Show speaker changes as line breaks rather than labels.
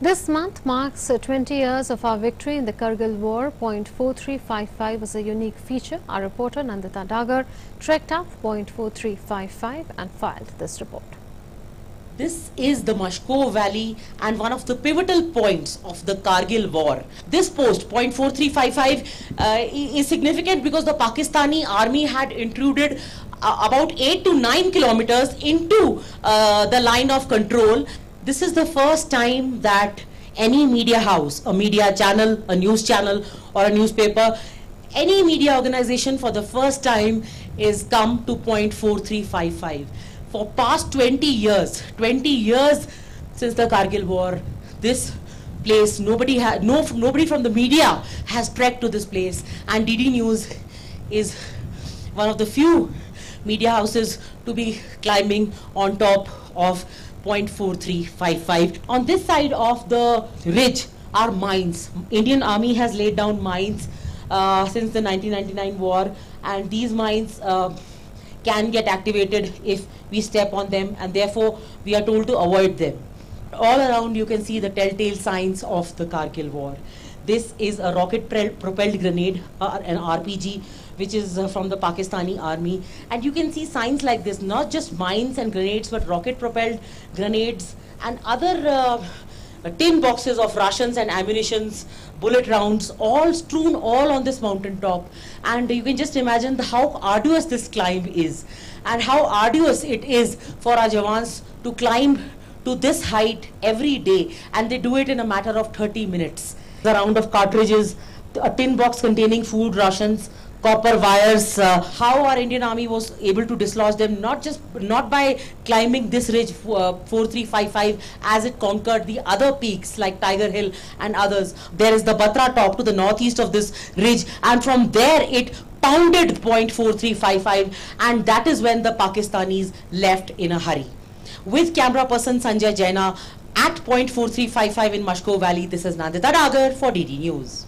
This month marks uh, 20 years of our victory in the Kargil War. Point 4355 was a unique feature. Our reporter Nandita Dagar trekked up point 4355 and filed this report.
This is the Mushkoh Valley and one of the pivotal points of the Kargil war. This post, point 4355, uh, is significant because the Pakistani army had intruded uh, about 8 to 9 kilometers into uh, the line of control this is the first time that any media house, a media channel, a news channel or a newspaper, any media organization for the first time is come to point 4355. For past 20 years, 20 years since the Kargil war, this place, nobody no, nobody from the media has trekked to this place and DD News is one of the few media houses to be climbing on top of 0.4355. On this side of the ridge are mines. Indian Army has laid down mines uh, since the 1999 war and these mines uh, can get activated if we step on them and therefore we are told to avoid them. All around you can see the telltale signs of the Kargil war. This is a rocket propelled grenade, uh, an RPG, which is uh, from the Pakistani army. And you can see signs like this, not just mines and grenades, but rocket propelled grenades and other uh, tin boxes of rations and ammunitions, bullet rounds, all strewn all on this mountain top. And you can just imagine the, how arduous this climb is and how arduous it is for our Jawans to climb to this height every day and they do it in a matter of 30 minutes the round of cartridges, a tin box containing food rations, copper wires, uh, how our Indian Army was able to dislodge them, not just not by climbing this ridge uh, 4355 as it conquered the other peaks like Tiger Hill and others. There is the Batra top to the northeast of this ridge and from there it pounded point 4355 and that is when the Pakistanis left in a hurry. With camera person Sanjay Jaina, at point 0.4355 in Mushkoh Valley. This is Nandita Dagar for DD News.